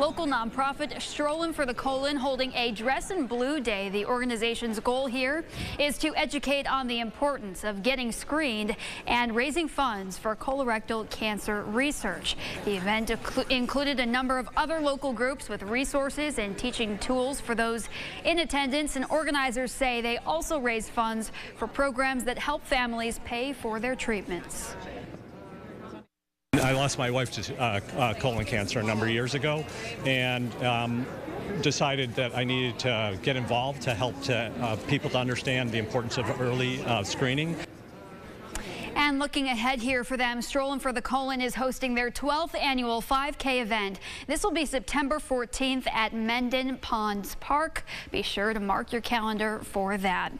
Local nonprofit Strolling for the Colon holding a Dress in Blue Day. The organization's goal here is to educate on the importance of getting screened and raising funds for colorectal cancer research. The event included a number of other local groups with resources and teaching tools for those in attendance. And organizers say they also raise funds for programs that help families pay for their treatments. I lost my wife to uh, uh, colon cancer a number of years ago, and um, decided that I needed to get involved to help to, uh, people to understand the importance of early uh, screening. And looking ahead here for them, Strolling for the Colon is hosting their 12th annual 5K event. This will be September 14th at Mendon Ponds Park. Be sure to mark your calendar for that.